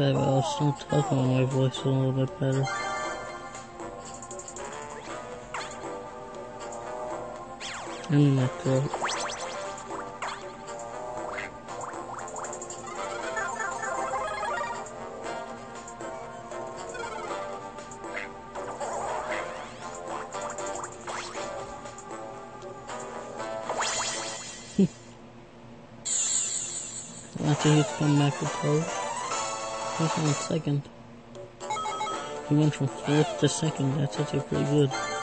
Baby, I'll still talk on my voice a little bit better. And my throat. After he's come back to pro, on second. He went from fourth to second, that's actually pretty good.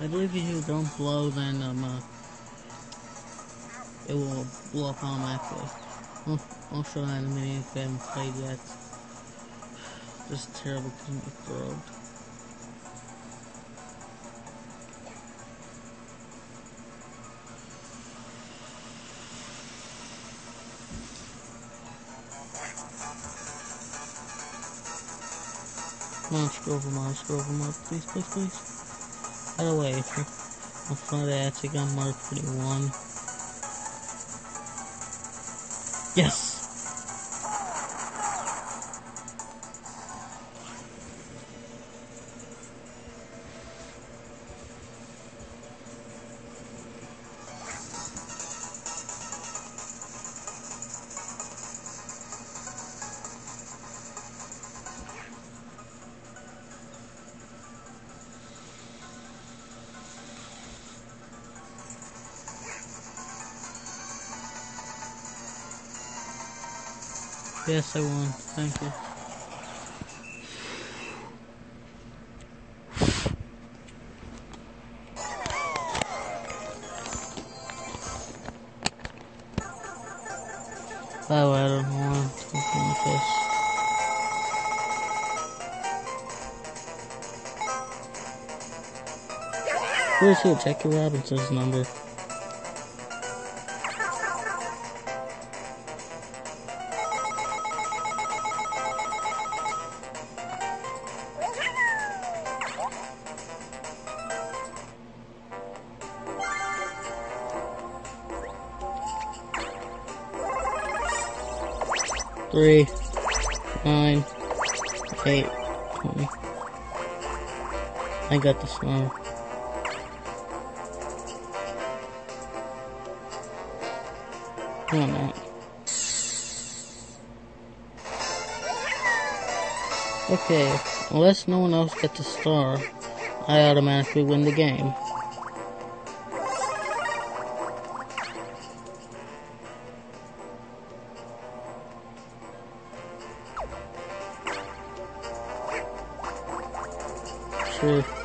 I believe if you don't blow, then um, uh, it will blow up automatically. I'll, I'll show that in a minute haven't played yet. This is terrible because my throat. Them up, scroll them up, please, please, please. By the way, find the attic got Mark 41. Yes! Yes, I won. Thank you. Oh, I don't want something like this. Where's your Jackie Robinson's number? I got this Matt. Okay, unless no one else gets a star, I automatically win the game. Sure.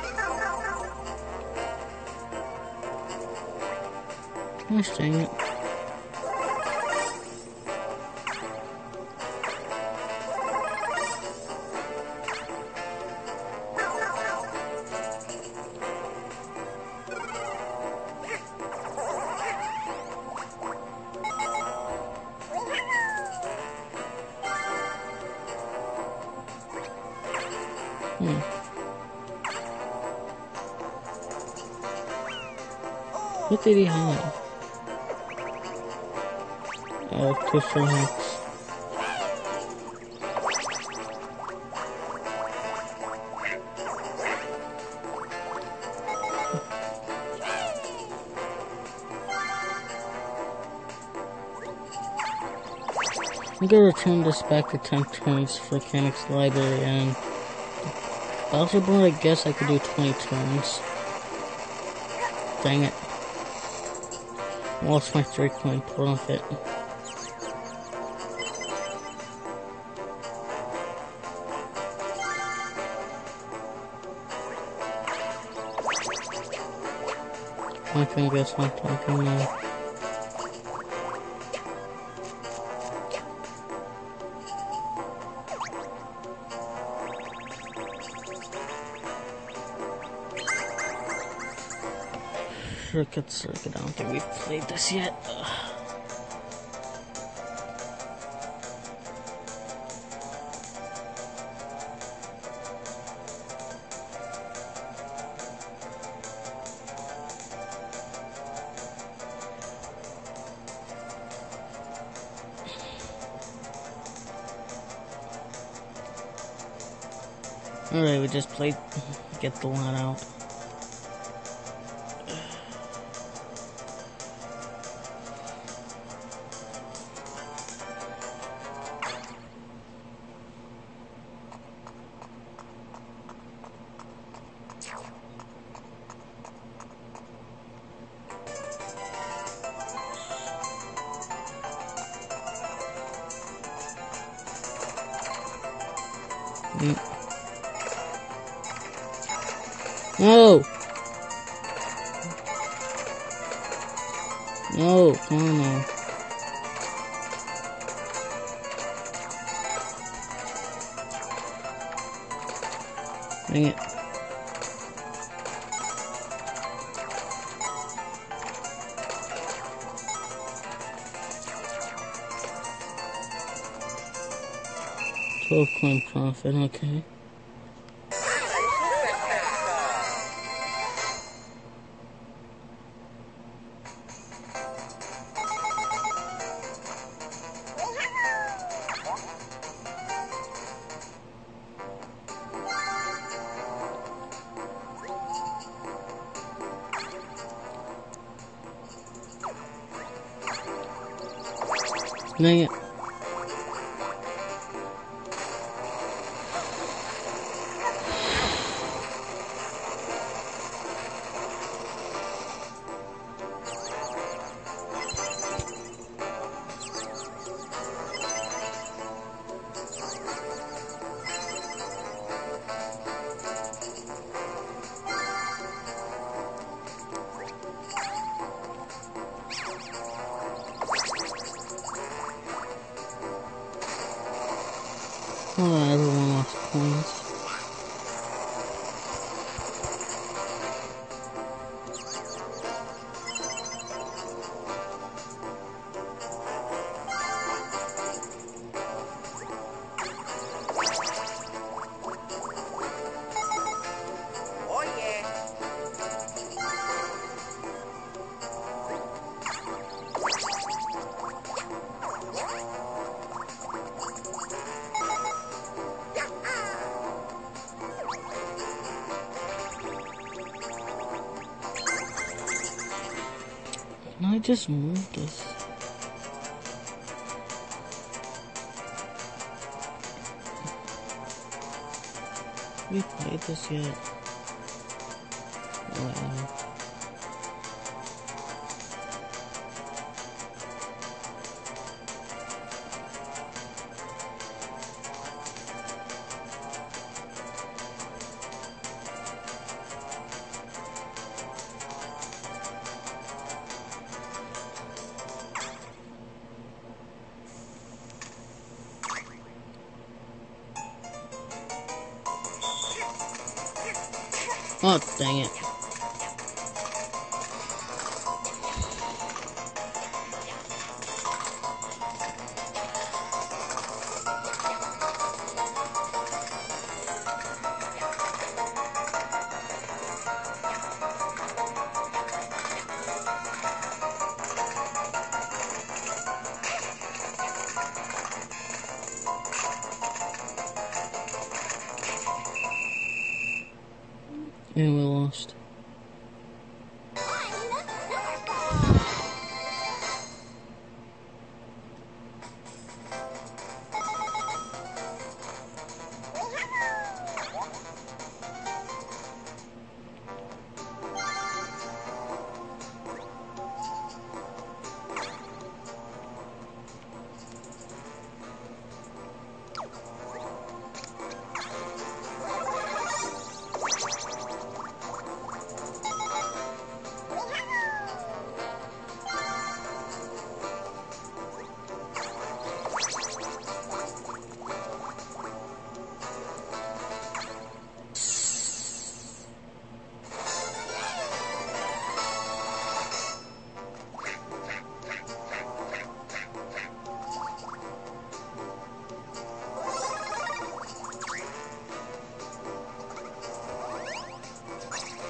What did he have? Twister Hex. I'm gonna return this back to 10 turns for Mechanics Library and Bowser Board, I guess I could do 20 turns. Dang it. Lost my three coin profit. I can guess I'm talking now. Circuit, I don't think we've played this yet. Ugh. Alright, we just played Get the Lead Out. Mm. No! No, come on now. Dang it. Okay. I just move this? We played this yet?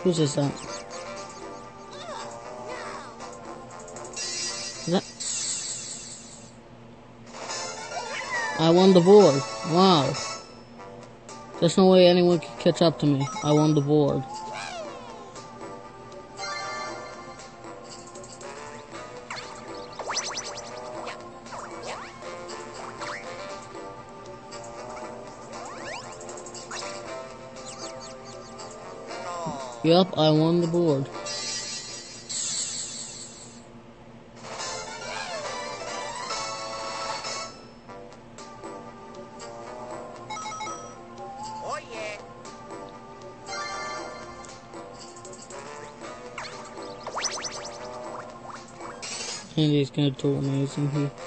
Whose is that? Is that? I won the board. Wow. There's no way anyone can catch up to me. I won the board. Yup, I won the board. Oh yeah. Candy's gonna do amazing here.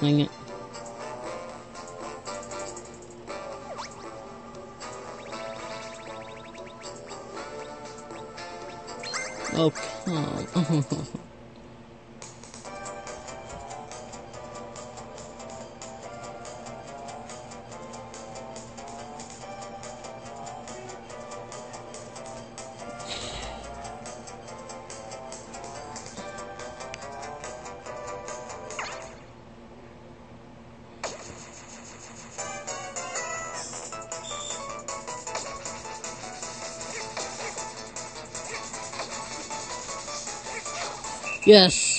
Dang it. Oh, come Yes.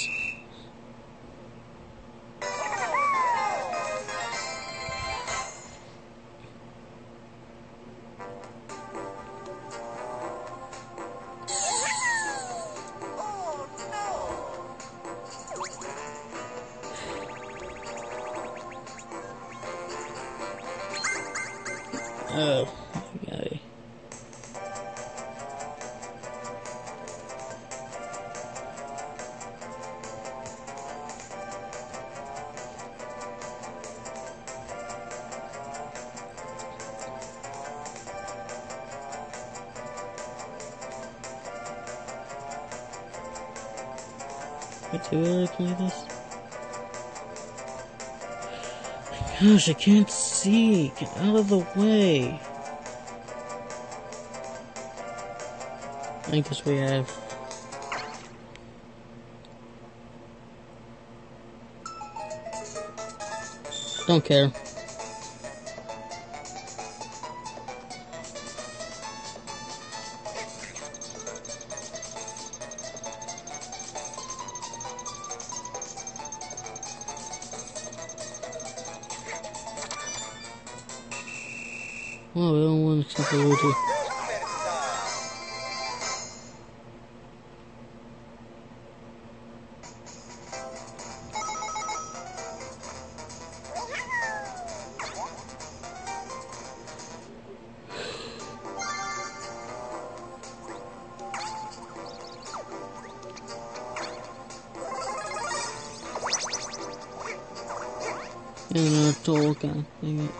Wait, do really play this? Gosh, I can't see. Get out of the way. I guess we have. Don't care. And gun. Dang it.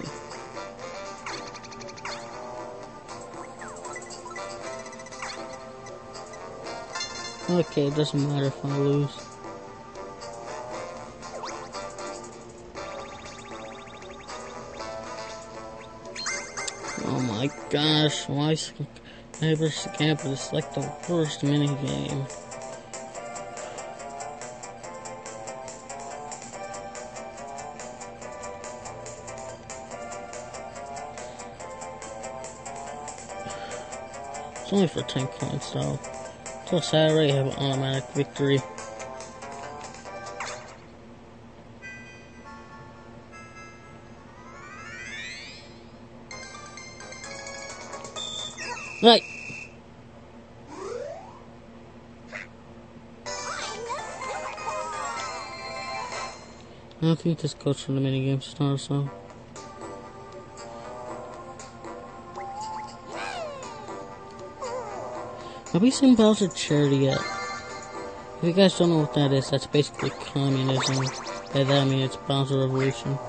Okay, it doesn't matter if I lose. Oh my gosh, why is Scamper is like the worst minigame. It's only for 10 coins though. Plus I already have an automatic victory. Right. I don't think this goes for the minigame star, so. Have we seen Bowser Charity yet? If you guys don't know what that is, that's basically communism. By that I mean it's Bowser Revolution.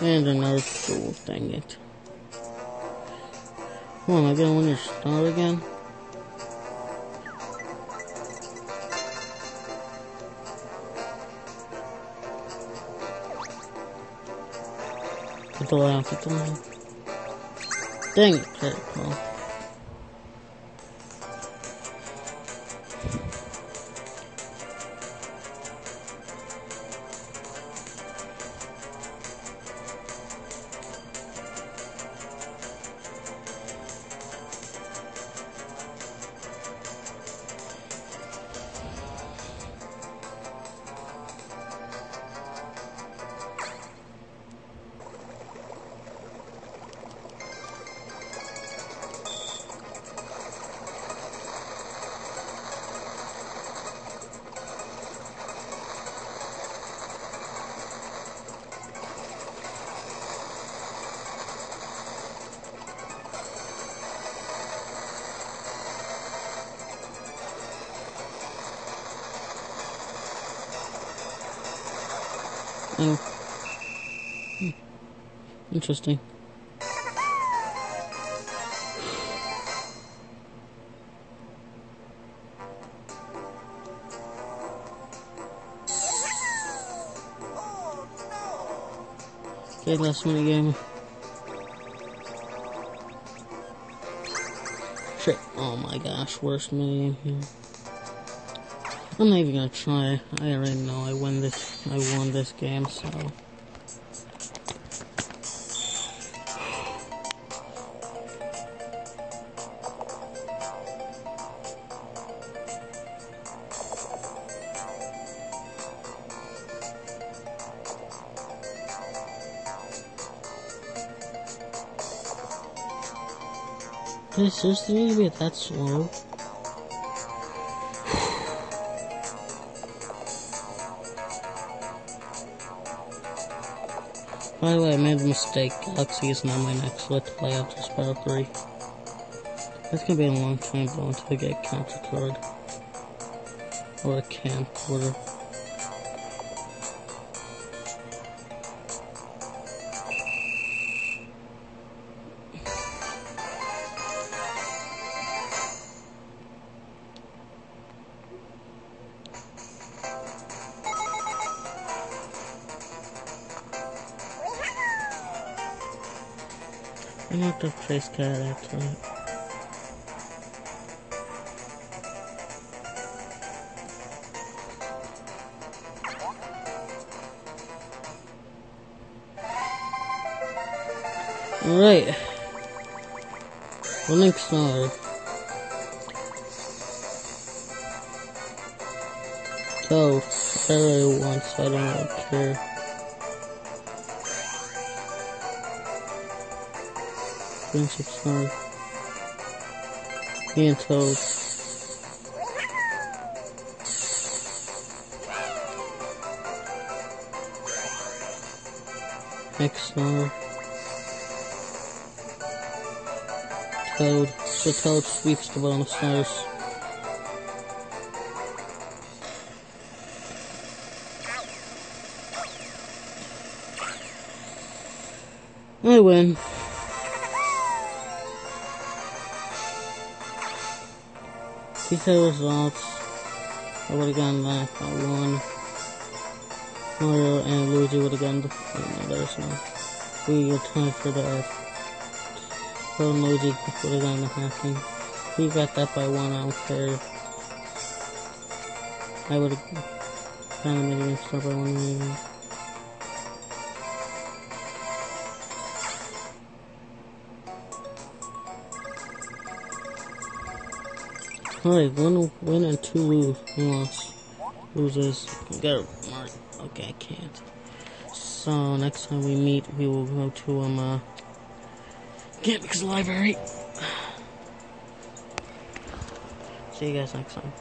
And another tool, dang it. Come on, am I gonna win your star again? Get the lamp, get the lamp. Dang it, critical. Interesting. Okay, last minute game. Shit. Oh my gosh, worst mini game here. I'm not even gonna try. I already know I win this. I won this game, so. It seriously need to be that slow? By the way, I made a mistake. Galaxy is not my next Let's Play after Spiral 3. It's gonna be a long time though until I get a counter card. Or a camcorder. I'm not the face card actually. So, I really want, so I don't care. Friendship star. And Toad. X star. Toad. So Toad sweeps the bonus stars. I win. Are results. I would have gotten that by one. Mario and Luigi would have gotten the. No, there's no. We time for the Earth. So Luigi would have gotten the hacking. He got that by one, I don't care. I would have kind of made it start by one anyway. Alright, one win and two. Loss. Loses. Go. Alright. Okay, I can't. So, next time we meet, we will go to, um, uh, Kamek's Library. See you guys next time.